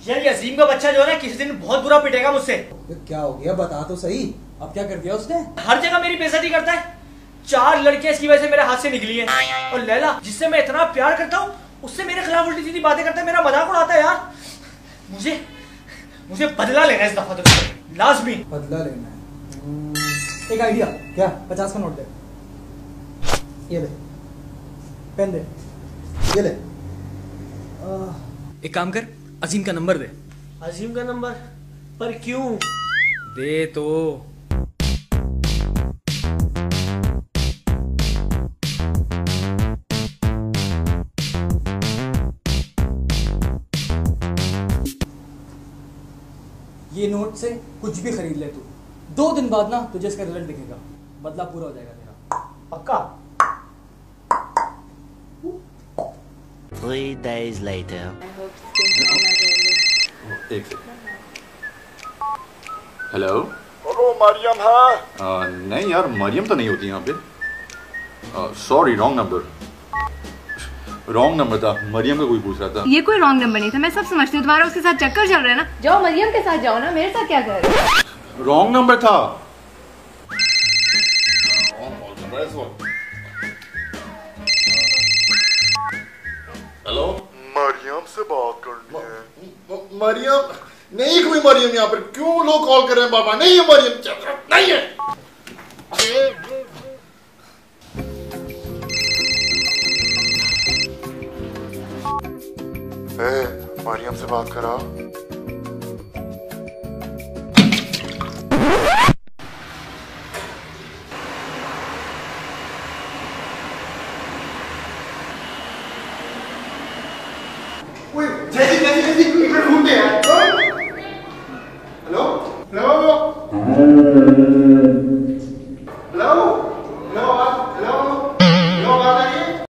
यार अजीम का बच्चा जो है ना किसी दिन बहुत बुरा पिटेगा मुझसे। क्या हो गया? बता तो सही। अब क्या कर दिया उसने? हर जगह मेरी बेइज्जती करता है। चार लड़कियाँ इसकी वजह से मेरे हाथ से निकली हैं। और लैला जिससे मैं इतना प्यार करता हूँ उससे मेरे खिलाफ उल्टी सीधी बातें करता है मेरा मज़ाक उड़ाता है यार। मुझे मुझे बदला लेना है इस दफ़ा तो। लाजमी। बदला लेना है। हम्म, एक आइडिया क्या? पचास का नोट दे। ये ले। पेन दे। ये ले। एक काम कर अजीम का नंबर दे। अजीम का नंबर? पर क्यों? दे तो। ये नोट से कुछ भी खरीद ले तू। दो दिन बाद ना तुझे इसका रिज़ल्ट दिखेगा। बदला पूरा हो जाएगा तेरा। पक्का? Three days later. एक हेलो हेलो मरियम है। आ, नहीं यार मरियम तो नहीं होती यहाँ पे। Sorry wrong number wrong number था। मरियम का कोई पूछ रहा था। ये कोई रॉन्ग नंबर नहीं था। मैं सब समझती हूँ तुम्हारा उसके साथ चक्कर चल रहा है ना। जाओ मरियम के साथ जाओ ना। मेरे साथ क्या कर रहे हो? रॉन्ग नंबर था। हेलो मरियम से बात करनी है। मरियम? नहीं कोई मरियम यहाँ पर। क्यों लोग कॉल कर रहे हैं बाबा? नहीं है मरियम। नहीं है। ए, मरियम से बात Wait, जैसी जैसी जैसी हैं